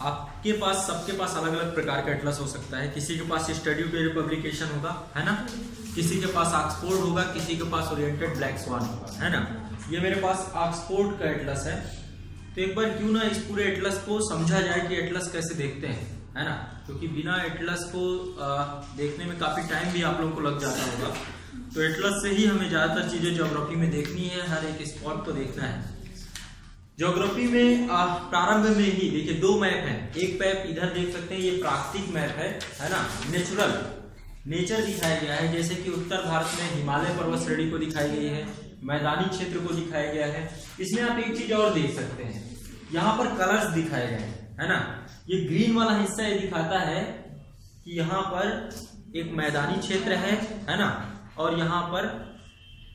आपके पास, सबके पास अलग अलग प्रकार का एटलस हो सकता है। किसी के पास स्टडी पेड पब्लिकेशन होगा, है ना? किसी के पास ऑक्सफोर्ड होगा, किसी के पास ओरिएंटेड ब्लैक स्वान होगा, है ना? ये मेरे पास ऑक्सफोर्ड का एटलस है। तो एक बार क्यों ना इस पूरे एटलस को समझा जाए कि एटलस कैसे देखते हैं, है ना? क्योंकि बिना एटलस को देखने में काफ़ी टाइम भी आप लोगों को लग जाता होगा। तो एटलस से ही हमें ज़्यादातर चीज़ें जोग्राफी में देखनी है, हर एक स्पॉट को देखना है। ज्योग्राफी में प्रारंभ में ही, देखिए, दो मैप हैं। एक मैप इधर देख सकते हैं, ये प्राकृतिक मैप है है ना? नेचुरल नेचर दिखाया गया है, जैसे कि उत्तर भारत में हिमालय पर्वत श्रेणी को दिखाई गई है, मैदानी क्षेत्र को दिखाया गया है। इसमें आप एक चीज़ और देख सकते हैं। यहाँ पर कलर्स दिखाए गए हैं, है ना? ये ग्रीन वाला हिस्सा ये दिखाता है कि यहाँ पर एक मैदानी क्षेत्र है है ना? और यहाँ पर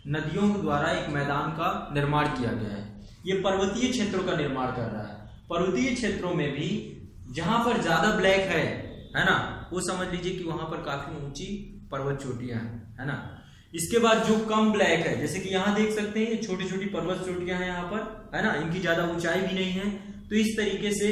नदियों द्वारा एक मैदान का निर्माण किया गया है। ये पर्वतीय क्षेत्रों का निर्माण कर रहा है। पर्वतीय क्षेत्रों में भी जहाँ पर ज़्यादा ब्लैक है है ना, वो समझ लीजिए कि वहाँ पर काफ़ी ऊँची पर्वत चोटियाँ हैं, है ना। इसके बाद जो कम ब्लैक है, जैसे कि यहाँ देख सकते हैं, ये छोटी छोटी पर्वत चोटियाँ हैं यहाँ पर, है ना, इनकी ज़्यादा ऊंचाई भी नहीं है। तो इस तरीके से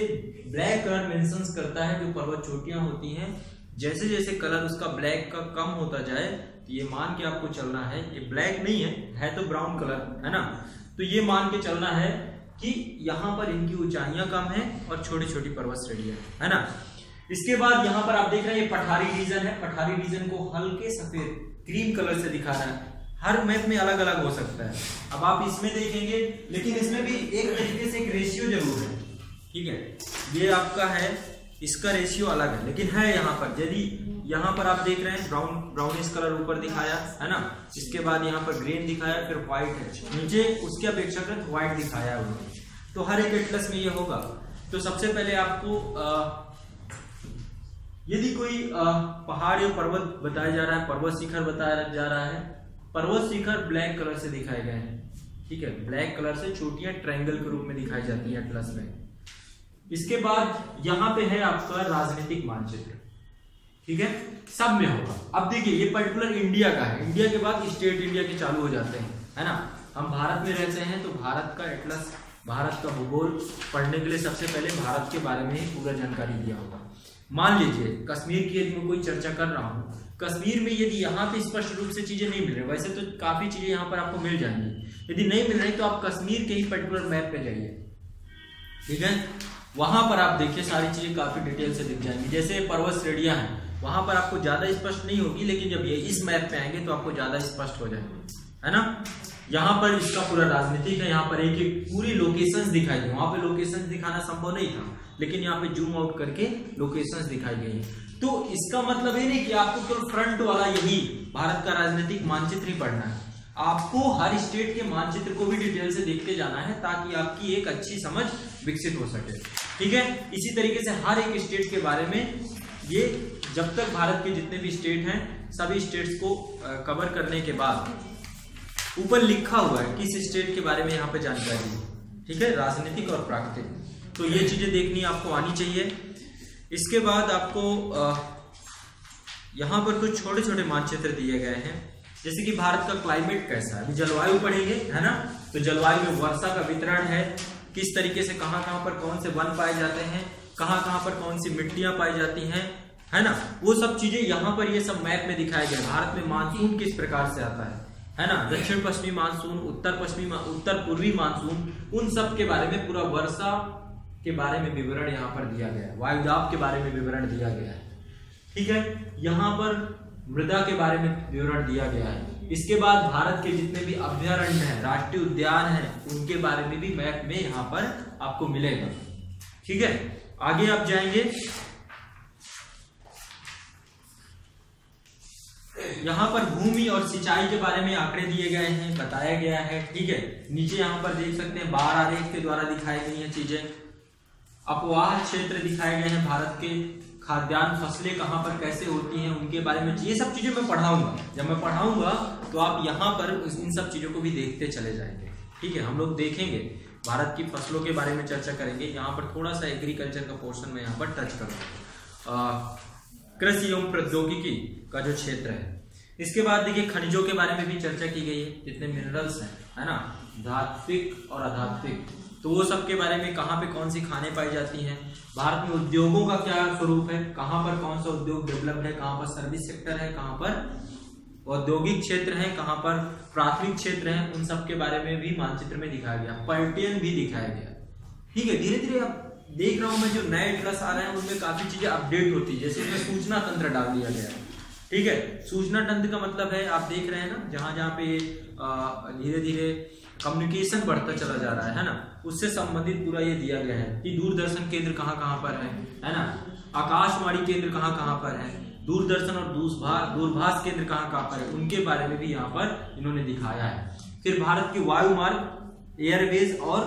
ब्लैक कलर मेंशंस करता है जो पर्वत चोटियाँ होती हैं। जैसे जैसे कलर उसका ब्लैक का कम होता जाए तो ये मान के आपको चलना है ये ब्लैक नहीं है है तो ब्राउन कलर है ना। तो ये मान के चलना है कि यहाँ पर इनकी ऊंचाइयाँ कम है और छोटी छोटी पर्वत श्रेणियाँ, है ना? इसके बाद यहाँ पर आप देख रहे हैं ये पठारी रीजन है। पठारी रीजन को हल्के सफ़ेद क्रीम कलर से दिखा रहा है। हर मैप में अलग अलग हो सकता है। अब आप इसमें देखेंगे, लेकिन इसमें भी एक तरीके से एक रेशियो ज़रूर है। ठीक है? ये आपका है इसका रेशियो अलग है लेकिन है यहाँ पर। यदि यहाँ पर आप देख रहे हैं ब्राउन ब्राउनिश कलर ऊपर दिखाया है ना? इसके बाद यहाँ पर ग्रीन दिखाया फिर व्हाइट है। नीचे उसके अपेक्षाकृत व्हाइट दिखाया उन्होंने। तो हर एक एटलस में ये होगा। तो सबसे पहले आपको आ, यदि कोई पहाड़ या पर्वत बताया जा रहा है पर्वत शिखर बताया जा रहा है पर्वत शिखर ब्लैक कलर से दिखाए गए हैं। ठीक है? ब्लैक कलर से छोटियाँ ट्रायंगल के रूप में दिखाई जाती है एटलस में। इसके बाद यहाँ पे है आपका राजनीतिक मानचित्र। ठीक है? सब में होगा। अब देखिए, ये पर्टिकुलर इंडिया का है। इंडिया के बाद स्टेट इंडिया के चालू हो जाते हैं, है ना? हम भारत में रहते हैं तो भारत का एटलस भारत का भूगोल पढ़ने के लिए सबसे पहले भारत के बारे में पूरा जानकारी दिया होगा। मान लीजिए, कश्मीर की यदि मैं कोई चर्चा कर रहा हूँ, कश्मीर में यदि यहाँ पे स्पष्ट रूप से चीज़ें नहीं मिल रही, वैसे तो काफ़ी चीज़ें यहाँ पर आपको मिल जाएँगी। यदि नहीं मिल रही तो आप कश्मीर के ही पर्टिकुलर मैप पे जाइए। ठीक है? वहाँ पर आप देखिए सारी चीज़ें काफ़ी डिटेल से दिख जाएँगी। जैसे पर्वत श्रेणियाँ हैं, वहाँ पर आपको ज़्यादा स्पष्ट नहीं होगी, लेकिन जब ये इस मैप पे आएँगे तो आपको ज़्यादा स्पष्ट हो जाएँगे। है ना? यहाँ पर इसका पूरा राजनीतिक है, यहाँ पर एक एक पूरी लोकेशंस दिखाई दी। वहाँ पे लोकेशंस दिखाना संभव नहीं था, लेकिन यहाँ पे जूम आउट करके लोकेशंस दिखाई गई तो इसका मतलब ये नहीं कि आपको केवल फ्रंट वाला यही, भारत का राजनीतिक मानचित्र ही पढ़ना है। आपको हर स्टेट के मानचित्र को भी डिटेल से देखते जाना है, ताकि आपकी एक अच्छी समझ विकसित हो सके। ठीक है? इसी तरीके से हर एक स्टेट के बारे में ये जब तक भारत के जितने भी स्टेट हैं, सभी स्टेट्स को कवर करने के बाद ऊपर लिखा हुआ है किस स्टेट के बारे में यहाँ पे जानकारी। है ठीक है? राजनीतिक और प्राकृतिक। तो ये चीज़ें देखनी आपको आनी चाहिए। इसके बाद आपको यहाँ पर कुछ छोटे छोटे मानचित्र दिए गए हैं। जैसे कि भारत का क्लाइमेट कैसा है? अभी जलवायु पढ़ेंगे, है ना? तो जलवायु में वर्षा का वितरण है। किस तरीके से कहाँ पर कौन से वन पाए जाते हैं, कहाँ कहाँ पर कौन सी मिट्टियाँ पाई जाती हैं, है ना? वो सब चीज़ें यहाँ पर ये सब मैप में दिखाए गए भारत में मानसून किस प्रकार से आता है है ना? दक्षिण पश्चिमी मानसून, उत्तर पश्चिमी उत्तर पूर्वी मानसून, उन सब के बारे में पूरा वर्षा के बारे में विवरण यहाँ पर दिया गया है। वायुदाब के बारे में विवरण दिया गया है। ठीक है? यहाँ पर मृदा के बारे में विवरण दिया गया है। इसके बाद भारत के जितने भी अभ्यारण्य हैं, राष्ट्रीय उद्यान हैं, उनके बारे में भी मैप में यहाँ पर आपको मिलेगा। ठीक है? आगे आप जाएँगे। यहाँ पर भूमि और सिंचाई के बारे में आंकड़े दिए गए हैं, बताया गया है। ठीक है? नीचे यहाँ पर देख सकते हैं बार आरेख के द्वारा दिखाई गई है चीज़ें। अपवाह क्षेत्र दिखाए गए हैं भारत के। खाद्यान्न फ़सलें कहाँ पर कैसे होती हैं, उनके बारे में ये सब चीज़ें मैं पढ़ाऊँगा। जब मैं पढ़ाऊँगा तो आप यहाँ पर इन सब चीज़ों को भी देखते चले जाएँगे। ठीक है, हम लोग देखेंगे। भारत की फ़सलों के बारे में चर्चा करेंगे। यहाँ पर थोड़ा सा एग्रीकल्चर का पोर्शन में यहाँ पर टच करूँगा। कृषि एवं प्रौद्योगिकी का जो क्षेत्र है। इसके बाद देखिए, खनिजों के बारे में भी चर्चा की गई है। जितने मिनरल्स हैं, है ना? धात्विक और अधात्विक। तो वो सब के बारे में कहाँ पे कौन सी खाने पाई जाती हैं? भारत में उद्योगों का क्या स्वरूप है? कहाँ पर कौन सा उद्योग डेवलप्ड है? कहाँ पर सर्विस सेक्टर है? कहाँ पर औद्योगिक क्षेत्र है? कहाँ पर प्राथमिक क्षेत्र है? उन सब के बारे में भी मानचित्र में दिखाया गया। पर्टियन भी दिखाया गया। ठीक है धीरे धीरे अब देख रहा हूँ मैं जो नए क्लास आ रहे हैं, उनमें काफ़ी चीज़ें अपडेट होती है। जैसे इसमें सूचना तंत्र डाल दिया गया है। ठीक है, सूचना तंत्र का मतलब है, आप देख रहे हैं ना जहाँ जहाँ पे धीरे धीरे कम्युनिकेशन बढ़ता चला जा रहा है है ना? उससे संबंधित पूरा ये दिया गया है कि दूरदर्शन केंद्र कहाँ कहाँ पर है है ना? आकाशवाणी केंद्र कहाँ कहाँ पर है? दूरदर्शन और दूरभाष केंद्र कहाँ कहाँ पर है? उनके बारे में भी यहाँ पर इन्होंने दिखाया है। फिर भारत की वायु मार्ग एयरवेज और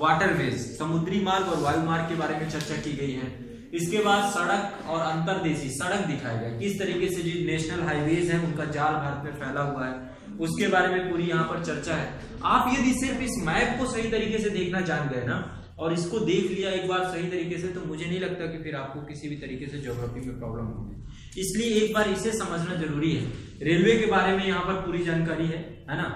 वाटरवेज समुद्री मार्ग और वायु मार्ग के बारे में चर्चा की गई है। इसके बाद सड़क और अंतरदेशी, सड़क दिखाया गया। किस तरीके से जो नेशनल हाईवेज है, उनका जाल भारत में फैला हुआ है। उसके बारे में पूरी यहाँ पर चर्चा है। आप यदि सिर्फ़ इस मैप को सही तरीके से देखना जान गए ना, और इसको देख लिया एक बार सही तरीके से तो मुझे नहीं लगता कि फिर आपको किसी भी तरीके से ज्योग्राफी में प्रॉब्लम होगी। इसलिए एक बार इसे समझना ज़रूरी है। रेलवे के बारे में यहाँ पर पूरी जानकारी है है ना?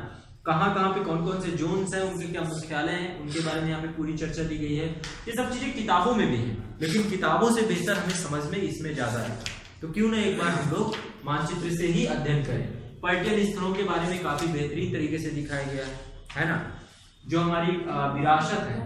कहाँ कहाँ पे कौन कौन से जोन्स हैं, उनके क्या मुख्यालय हैं, उनके बारे में यहाँ पे पूरी चर्चा दी गई है। ये सब चीज़ें किताबों में भी है, लेकिन किताबों से बेहतर हमें समझ में इसमें ज़्यादा है। तो क्यों ना एक बार हम लोग मानचित्र से ही अध्ययन करें। पर्यटन स्थलों के बारे में काफ़ी बेहतरीन तरीके से दिखाया गया है ना? जो हमारी विरासत है।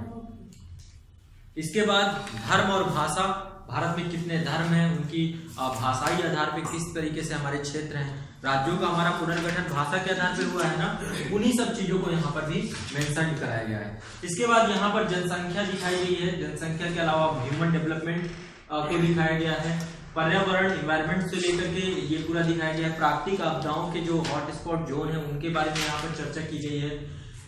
इसके बाद धर्म और भाषा। भारत में कितने धर्म हैं, उनकी भाषाई आधार पे किस तरीके से हमारे क्षेत्र हैं। राज्यों का हमारा पुनर्गठन भाषा के आधार पर हुआ है ना, उन्हीं सब चीज़ों को यहाँ पर भी मेंशन कराया गया है। इसके बाद यहाँ पर जनसंख्या दिखाई गई है। जनसंख्या के अलावा ह्यूमन डेवलपमेंट को दिखाया गया है। पर्यावरण इन्वायरमेंट से लेकर के ये पूरा दिखाया गया है। प्राकृतिक आपदाओं के जो हॉटस्पॉट जोन है, उनके बारे में यहाँ पर चर्चा की गई है।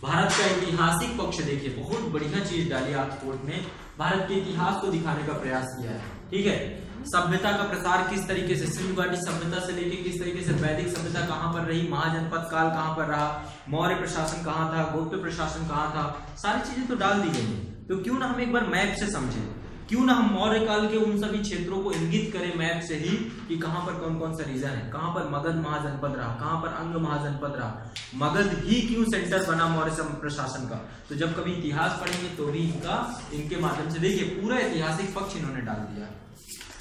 भारत का ऐतिहासिक पक्ष देखिए, बहुत बढ़िया चीज़ डाली आज कोर्ट में भारत के इतिहास को दिखाने का प्रयास किया है, ठीक है? सभ्यता का प्रसार किस तरीके से, सिंधु घाटी सभ्यता से लेके किस तरीके से, वैदिक सभ्यता कहाँ पर रही, महाजनपद काल कहाँ पर रहा, मौर्य प्रशासन कहाँ था गुप्त प्रशासन कहाँ था, सारी चीज़ें तो डाल दी गई तो क्यों ना हम एक बार मैप से समझे? क्यों ना हम मौर्य काल के उन सभी क्षेत्रों को इंगित करें मैप से ही कि कहाँ पर कौन कौन सा रीजन है? कहाँ पर मगध महाजनपद रहा? कहाँ पर अंग महाजनपद रहा? मगध ही क्यों सेंटर बना मौर्य प्रशासन का? तो जब कभी इतिहास पढ़ेंगे तो भी इनका, इनके माध्यम से देखिए, पूरा ऐतिहासिक पक्ष इन्होंने डाल दिया।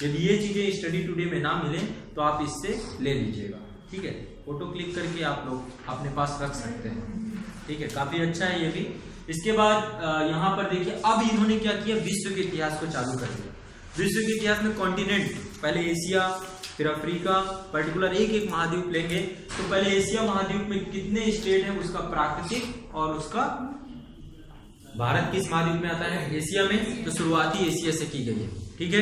यदि ये चीज़ें स्टडी टूडे में ना मिले तो आप इससे ले लीजिएगा। ठीक है? फ़ोटो क्लिक करके आप लोग अपने पास रख सकते हैं। ठीक है? काफ़ी अच्छा है ये भी। इसके बाद यहाँ पर देखिए अब इन्होंने क्या किया? विश्व के इतिहास को चालू कर दिया। विश्व के इतिहास में कॉन्टिनेंट पहले एशिया फिर अफ्रीका पर्टिकुलर एक एक महाद्वीप लेंगे। तो पहले एशिया महाद्वीप में कितने स्टेट है उसका प्राकृतिक और उसका भारत किस महाद्वीप में आता है? एशिया में। तो शुरुआती एशिया से की गई है। ठीक है?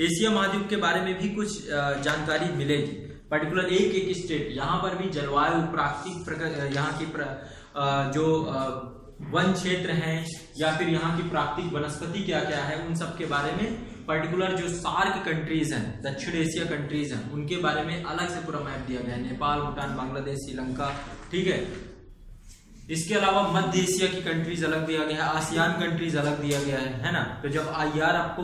एशिया महाद्वीप के बारे में भी कुछ जानकारी मिलेगी। पर्टिकुलर एक एक स्टेट यहाँ पर भी जलवायु प्राकृतिक यहाँ की प्र, जो वन क्षेत्र हैं, या फिर यहाँ की प्राकृतिक वनस्पति क्या क्या है, उन सब के बारे में पर्टिकुलर जो सार्क कंट्रीज़ हैं, दक्षिण एशिया कंट्रीज़ हैं, उनके बारे में अलग से पूरा मैप दिया गया है। नेपाल, भूटान, बांग्लादेश, श्रीलंका, ठीक है? इसके अलावा मध्य एशिया की कंट्रीज़ अलग दिया गया है, आसियान कंट्रीज़ अलग दिया गया है है ना? तो जब आईआर आपको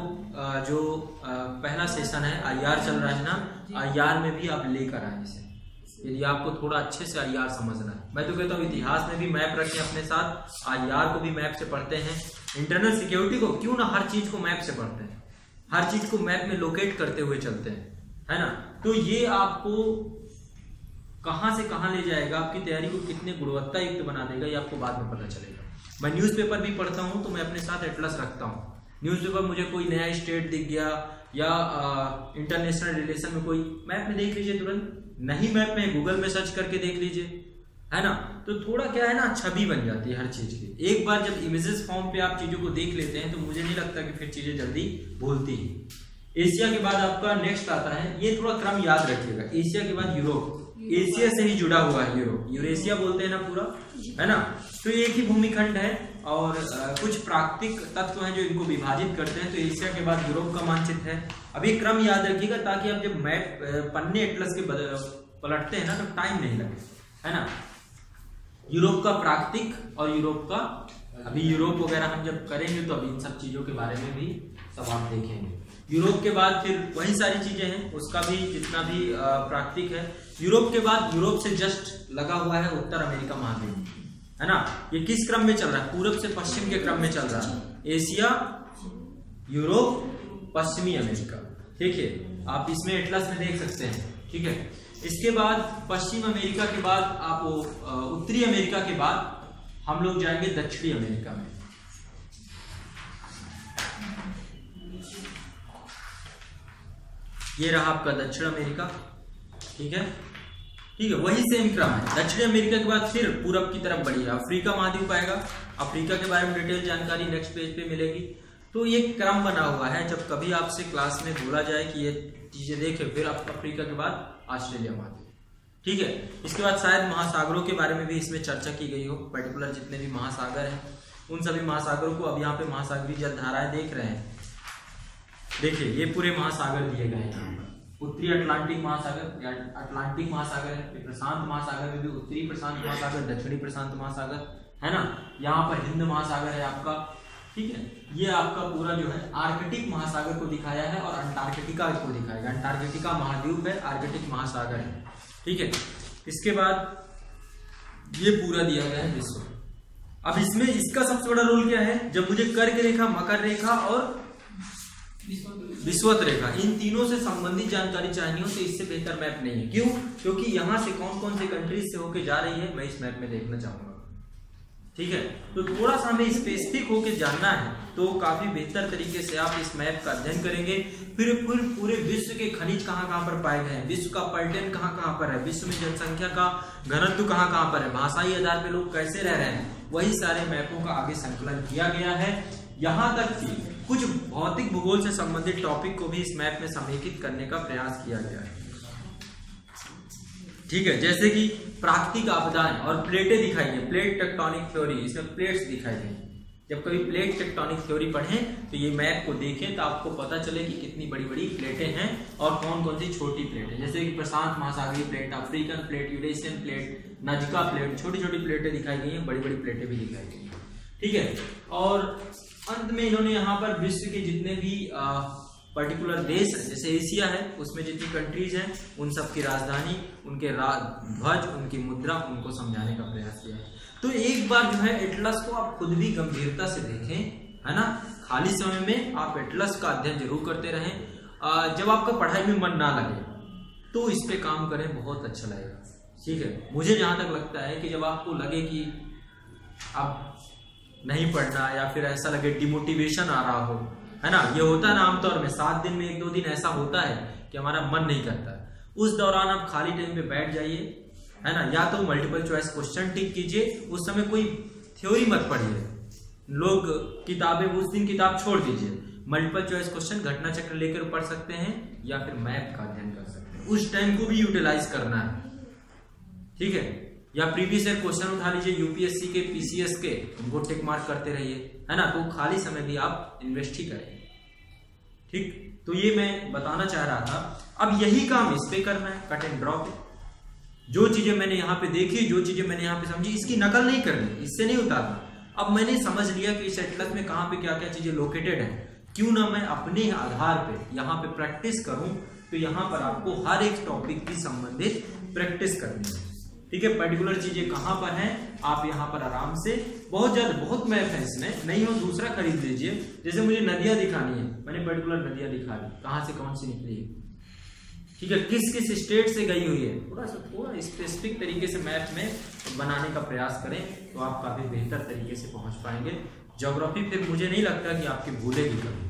जो पहला सेशन है, आईआर चल रहा है ना, आईआर में भी आप लेकर आए इसे। यदि आपको थोड़ा अच्छे से आईआर समझना है। मैं तो कहता हूँ, इतिहास में भी मैप रखें अपने साथ। आईआर को भी मैप से पढ़ते हैं। इंटरनल सिक्योरिटी को क्यों ना हर चीज़ को मैप से पढ़ते हैं? हर चीज़ को मैप में लोकेट करते हुए चलते हैं। है ना? तो ये आपको कहाँ से कहाँ ले जाएगा? आपकी तैयारी को कितने गुणवत्ता युक्त बना देगा, ये आपको बाद में पता चलेगा। मैं न्यूज़पेपर भी पढ़ता हूँ तो मैं अपने साथ एटलस रखता हूँ। न्यूज़पेपर मुझे कोई नया स्टेट दिख गया या इंटरनेशनल रिलेशन में कोई मैप में देख लीजिए तुरंत। नहीं मैप में गूगल में सर्च करके देख लीजिए। है ना? तो थोड़ा क्या है ना, छवि बन जाती है हर चीज़ की। एक बार जब इमेजेस फॉर्म पे आप चीज़ों को देख लेते हैं तो मुझे नहीं लगता कि फिर चीज़ें जल्दी भूलती ही। एशिया के बाद आपका नेक्स्ट आता है। ये थोड़ा क्रम याद रखिएगा। एशिया के बाद यूरोप। एशिया से ही जुड़ा हुआ है यूरोप। यूरेशिया बोलते हैं ना पूरा है ना? तो एक ही भूमिखंड है और कुछ प्राकृतिक तत्व हैं जो इनको विभाजित करते हैं। तो एशिया के बाद यूरोप का मानचित्र है। अभी क्रम याद रखिएगा ताकि आप जब मैप पन्ने एटलस के पलटते हैं ना तो टाइम नहीं लगे है ना? यूरोप का प्राकृतिक और यूरोप का अभी यूरोप वगैरह हम जब करेंगे तो अभी इन सब चीज़ों के बारे में भी सब आप देखेंगे। यूरोप के बाद फिर वही सारी चीज़ें हैं, उसका भी जितना भी प्राकृतिक है। यूरोप के बाद यूरोप से जस्ट लगा हुआ है उत्तर अमेरिका महाद्वीप। है ना? ये किस क्रम में चल रहा है? पूरब से पश्चिम के क्रम में चल रहा है। एशिया, यूरोप, पश्चिमी अमेरिका। ठीक है? आप इसमें एटलस में देख सकते हैं। ठीक है? इसके बाद, पश्चिम अमेरिका के बाद आप उत्तरी अमेरिका के बाद हम लोग जाएँगे दक्षिणी अमेरिका में। ये रहा आपका दक्षिण अमेरिका, ठीक है? ठीक है, वही सेम क्रम है। दक्षिण अमेरिका के बाद फिर पूरब की तरफ़ बढ़िए। अफ्रीका महाद्वीप आएगा। अफ्रीका के बारे में डिटेल जानकारी नेक्स्ट पेज पे मिलेगी। तो ये क्रम बना हुआ है, जब कभी आपसे क्लास में बोला जाए कि ये चीज़ें देखे, फिर आप अफ्रीका के बाद ऑस्ट्रेलिया महाद्वीप। ठीक है? इसके बाद शायद महासागरों के बारे में भी इसमें चर्चा की गई हो। पर्टिकुलर जितने भी महासागर हैं, उन सभी महासागरों को अब यहाँ पे महासागरीय जल धाराएँ देख रहे हैं। देखिए, ये पूरे महासागर दिए गए हैं यहाँ पर। उत्तरी अटलांटिक महासागर या अटलांटिक महासागर है प्रशांत महासागर में भी उत्तरी प्रशांत महासागर, दक्षिणी प्रशांत महासागर, है ना? यहाँ पर हिंद महासागर है आपका, ठीक है? ये आपका पूरा जो है आर्कटिक महासागर को दिखाया है और अंटार्कटिका को दिखाएगा। अंटार्कटिका महाद्वीप है, आर्कटिक महासागर है, ठीक है? इसके बाद ये पूरा दिया गया है विश्व। अब इसमें इसका सबसे बड़ा रोल क्या है? जब मुझे कर्क रेखा, मकर रेखा और विश्वत रेखा। इन तीनों से संबंधित जानकारी चाहिए हो तो इससे बेहतर मैप नहीं है। क्यों? क्योंकि यहाँ से कौन कौन से कंट्रीज़ से होके जा रही है, मैं इस मैप में देखना चाहूँगा। ठीक है? तो थोड़ा सा हमें स्पेसिफिक होके जानना है तो काफ़ी बेहतर तरीके से आप इस मैप का अध्ययन करेंगे। फिर फिर पूरे विश्व के खनिज कहाँ कहाँ पर पाए गए हैं? विश्व का पर्यटन कहाँ कहाँ पर है? विश्व में जनसंख्या का घनत्व कहाँ कहाँ पर है? भाषाई आधार पे लोग कैसे रह रहे हैं? वही सारे मैपों का आगे संकलन किया गया है। यहाँ तक कि कुछ भौतिक भूगोल से संबंधित टॉपिक को भी इस मैप में समेकित करने का प्रयास किया गया है। ठीक है, जैसे कि प्राकृतिक आपदाएँ और प्लेटें दिखाई गई प्लेट टेक्टोनिक थ्योरी इसमें प्लेट्स दिखाई गई जब कभी प्लेट टेक्टोनिक थ्योरी पढ़ें तो ये मैप को देखें तो आपको पता चले कि कितनी बड़ी बड़ी प्लेटें हैं और कौन कौन सी छोटी प्लेटें जैसे कि प्रशांत महासागरीय plate African plate Eurasian plate Nazca plate छोटी छोटी प्लेटें दिखाई गई हैं बड़ी बड़ी प्लेटें भी दिखाई गई हैं। ठीक है, और अंत में इन्होंने यहाँ पर विश्व के जितने भी पर्टिकुलर देश है, जैसे एशिया है, उसमें जितनी कंट्रीज़ हैं, उन सब की राजधानी, उनके ध्वज, उनकी मुद्रा, उनको समझाने का प्रयास किया है। तो एक बार जो है, एटलस को आप खुद भी गंभीरता से देखें, है ना? खाली समय में आप एटलस का अध्ययन ज़रूर करते रहें। जब आपका पढ़ाई में मन ना लगे तो इस पर काम करें, बहुत अच्छा लगेगा। ठीक है? मुझे जहाँ तक लगता है कि जब आपको लगे कि अब नहीं पढ़ना या फिर ऐसा लगे डिमोटिवेशन आ रहा हो, है ना? ये होता है ना आमतौर में, सात दिन में एक दो दिन ऐसा होता है कि हमारा मन नहीं करता। उस दौरान आप खाली टाइम पे बैठ जाइए, है ना? या तो मल्टीपल चॉइस क्वेश्चन टिक कीजिए, उस समय कोई थ्योरी मत पढ़िए। लोग किताबें, उस दिन किताब छोड़ दीजिए। मल्टीपल चॉइस क्वेश्चन घटना चक्र लेकर पढ़ सकते हैं या फिर मैप का अध्ययन कर सकते हैं। उस टाइम को भी यूटिलाइज करना है। ठीक है? या प्रीवियस ईयर क्वेश्चन उठा लीजिए यूपीएससी के पीसीएस के, उनको टिक मार्क करते रहिए, है ना? तो खाली समय भी आप इन्वेस्ट ही करें ठीक? तो ये मैं बताना चाह रहा था। अब यही काम इस पे करना है कट एंड ड्रॉ पे। जो चीज़ें मैंने यहाँ पे देखी, जो चीज़ें मैंने यहाँ पे समझी, इसकी नकल नहीं करनी, इससे नहीं उतारना। अब मैंने समझ लिया कि इस एटलस में कहाँ पे क्या क्या चीज़ें लोकेटेड है। क्यों ना मैं अपने आधार पे यहाँ पे प्रैक्टिस करूँ तो यहाँ पर आपको हर एक टॉपिक की संबंधित प्रैक्टिस करनी है। ठीक है पर्टिकुलर चीज़ें कहाँ पर हैं, आप यहाँ पर आराम से, बहुत ज़्यादा, बहुत मैप है इसमें, नहीं हो दूसरा खरीद लीजिए। जैसे मुझे नदियाँ दिखानी है, मैंने पर्टिकुलर नदियाँ दिखा दी, कहाँ से, कौन सी निकली है? ठीक है, किस किस स्टेट से गई हुई है? थोड़ा सा, थोड़ा स्पेसिफिक तरीके से मैप में बनाने का प्रयास करें तो आप काफ़ी बेहतर तरीके से पहुँच पाएँगे। ज्योग्राफी फिर मुझे नहीं लगता कि आपकी भूलेगी कभी।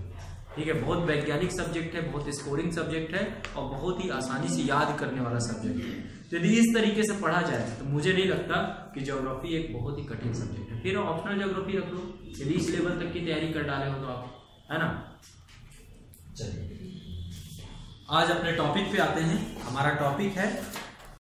ठीक है, बहुत वैज्ञानिक सब्जेक्ट है, बहुत स्कोरिंग सब्जेक्ट है, और बहुत ही आसानी से याद करने वाला सब्जेक्ट है। यदि इस तरीके से पढ़ा जाए तो मुझे नहीं लगता कि ज्योग्राफी एक बहुत ही कठिन सब्जेक्ट है। फिर ऑप्शनल ज्योग्राफी रख लो। यदि इस लेवल तक की तैयारी कर डाले हो तो आप, है ना? चलिए। आज अपने टॉपिक पे आते हैं। हमारा टॉपिक है